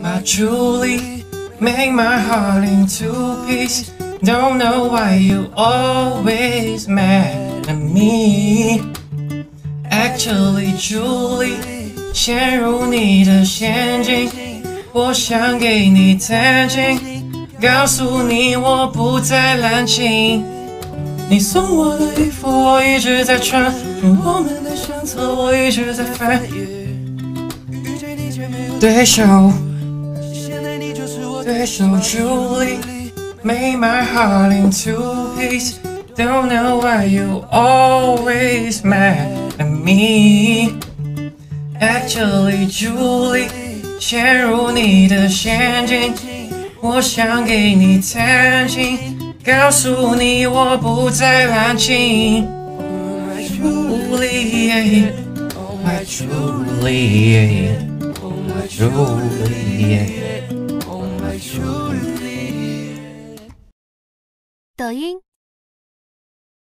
My Julie, make my heart into piece. Don't know why you always mad at me. Actually, Julie，陷入你的陷阱，我想给你弹琴，告诉你我不再滥情。你送我的衣服我一直在穿，我们的相册我一直在翻。对手，对手，Julie。Made my heart into peace. Don't know why you always mad at me. Actually, Julie，陷入你的陷阱，我想给你弹琴，告诉你我不再滥情。Julie, my Julie, my Julie. 抖音。